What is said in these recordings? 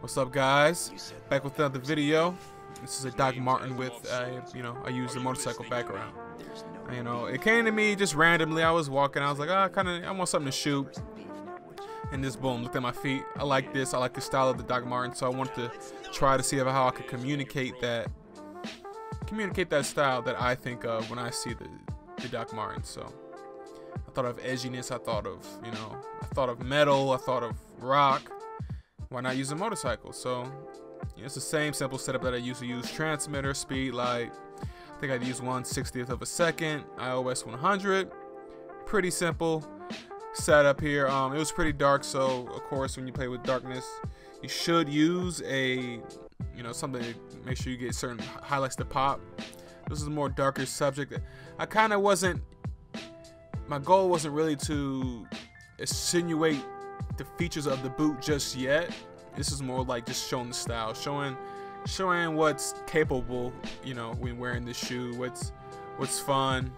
What's up, guys? Back with another video. This is a Doc Marten with, uh, you know, I use the motorcycle background. You know, it came to me just randomly. I was walking. I was like, ah, kind of, I want something to shoot. And this boom, looked at my feet. I like this. I like the style of the Doc Marten. So I wanted to try to see how I could communicate that, communicate that style that I think of when I see the, the Doc Marten. So I thought of edginess. I thought of, you know, I thought of metal. I thought of rock why not use a motorcycle? So you know, it's the same simple setup that I used to use transmitter, speed light. I think I'd use 1 60th of a second, ISO 100. Pretty simple setup here. Um, it was pretty dark, so of course when you play with darkness, you should use a, you know, something to make sure you get certain highlights to pop. This is a more darker subject. I kind of wasn't, my goal wasn't really to insinuate the features of the boot just yet. This is more like just showing the style, showing showing what's capable, you know, when wearing this shoe, what's what's fun,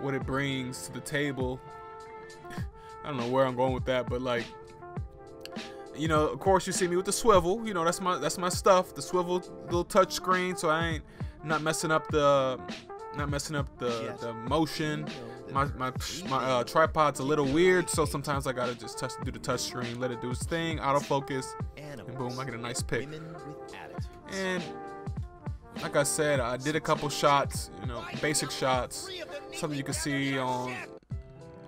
what it brings to the table. I don't know where I'm going with that, but like you know, of course you see me with the swivel, you know, that's my that's my stuff, the swivel little touch screen, so I ain't not messing up the not messing up the, the motion my my my uh, tripod's a little weird, so sometimes I gotta just touch do the touch screen, let it do its thing, autofocus, and boom, I get a nice pic. And like I said, I did a couple shots, you know, basic shots, something you can see on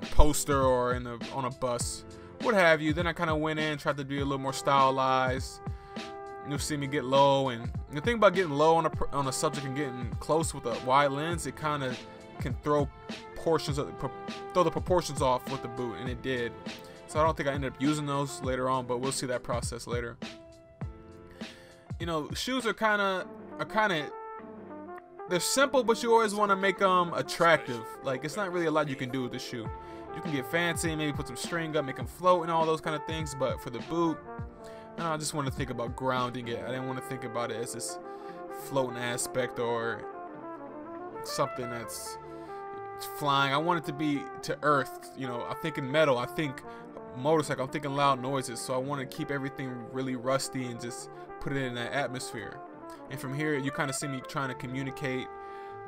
a poster or in a, on a bus, what have you. Then I kind of went in, tried to be a little more stylized. You'll see me get low, and the thing about getting low on a on a subject and getting close with a wide lens, it kind of can throw portions of throw the proportions off with the boot, and it did. So I don't think I ended up using those later on, but we'll see that process later. You know, shoes are kind of are kind of they're simple, but you always want to make them attractive. Like it's not really a lot you can do with the shoe. You can get fancy, maybe put some string up, make them float, and all those kind of things. But for the boot, I just want to think about grounding it. I didn't want to think about it as this floating aspect or something that's flying. I want it to be to earth. You know, I'm thinking metal. I think motorcycle. I'm thinking loud noises. So I want to keep everything really rusty and just put it in that atmosphere. And from here, you kind of see me trying to communicate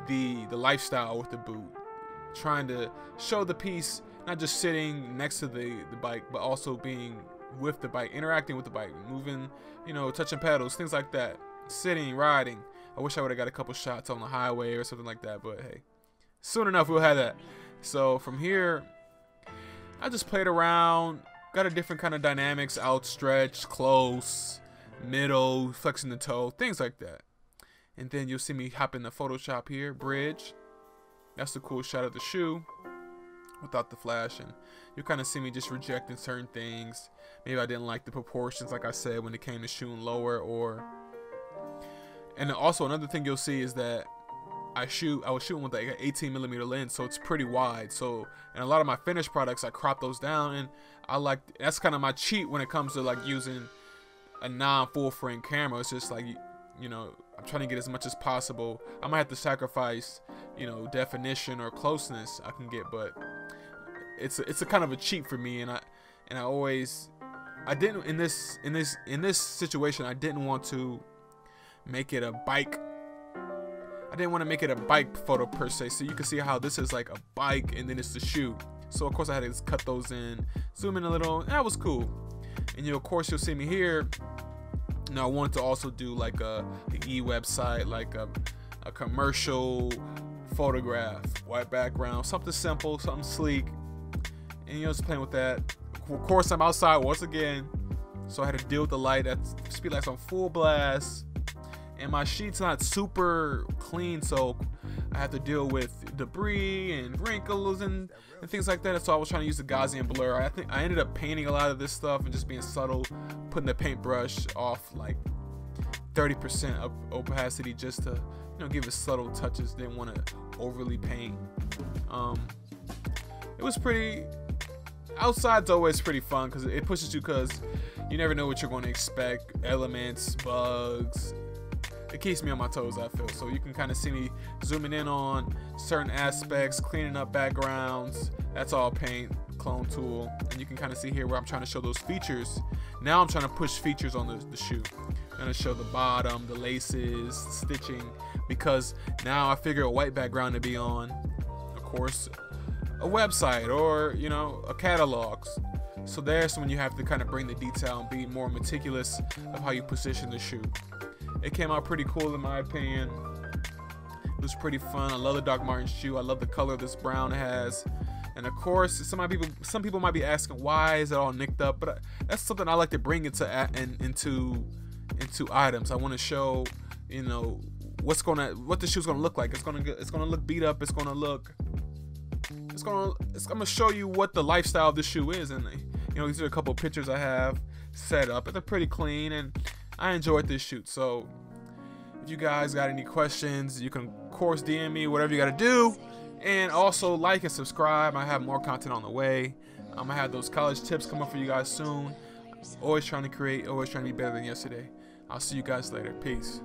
the the lifestyle with the boot, trying to show the piece not just sitting next to the the bike, but also being with the bike, interacting with the bike, moving, you know, touching pedals, things like that, sitting, riding. I wish I would have got a couple shots on the highway or something like that, but hey soon enough we'll have that. So from here, I just played around, got a different kind of dynamics, outstretched, close, middle, flexing the toe, things like that. And then you'll see me hop in the Photoshop here, bridge. That's the cool shot of the shoe without the flash. And you'll kind of see me just rejecting certain things. Maybe I didn't like the proportions, like I said, when it came to shooting lower or... And also another thing you'll see is that I shoot, I was shooting with like an 18 millimeter lens, so it's pretty wide. So, and a lot of my finished products, I crop those down, and I like that's kind of my cheat when it comes to like using a non full frame camera. It's just like, you know, I'm trying to get as much as possible. I might have to sacrifice, you know, definition or closeness I can get, but it's a, it's a kind of a cheat for me, and I and I always, I didn't in this in this in this situation, I didn't want to make it a bike I didn't want to make it a bike photo per se, so you can see how this is like a bike and then it's the shoe. So of course I had to cut those in, zoom in a little, and that was cool. And you of course you'll see me here. Now I wanted to also do like a, e website, like a, a commercial photograph, white background, something simple, something sleek. And you know, just playing with that. Of course I'm outside once again, so I had to deal with the light at speed lights on full blast and my sheet's not super clean so I have to deal with debris and wrinkles and, and things like that. So I was trying to use the Gaussian blur. I think I ended up painting a lot of this stuff and just being subtle putting the paintbrush off like 30% of opacity just to you know give it subtle touches. Didn't want to overly paint. Um, it was pretty outside's always pretty fun because it pushes you because you never know what you're going to expect. Elements bugs it keeps me on my toes, I feel. So you can kind of see me zooming in on certain aspects, cleaning up backgrounds. That's all paint. clone tool and you can kind of see here where I'm trying to show those features now I'm trying to push features on the, the shoe I'm gonna show the bottom the laces stitching because now I figure a white background to be on of course a website or you know a catalog so there's when you have to kind of bring the detail and be more meticulous of how you position the shoe it came out pretty cool in my opinion. It was pretty fun. I love the Doc Marten shoe. I love the color this brown has. And of course, some people some people might be asking why is it all nicked up, but that's something I like to bring into in, into into items. I want to show, you know, what's gonna what the shoe's gonna look like. It's gonna it's gonna look beat up. It's gonna look it's gonna it's, I'm gonna show you what the lifestyle of the shoe is, and you know these are a couple pictures I have set up, and they're pretty clean, and I enjoyed this shoot. So if you guys got any questions, you can of course DM me, whatever you gotta do. And also like and subscribe. I have more content on the way. I'm gonna have those college tips coming for you guys soon. Always trying to create, always trying to be better than yesterday. I'll see you guys later. Peace.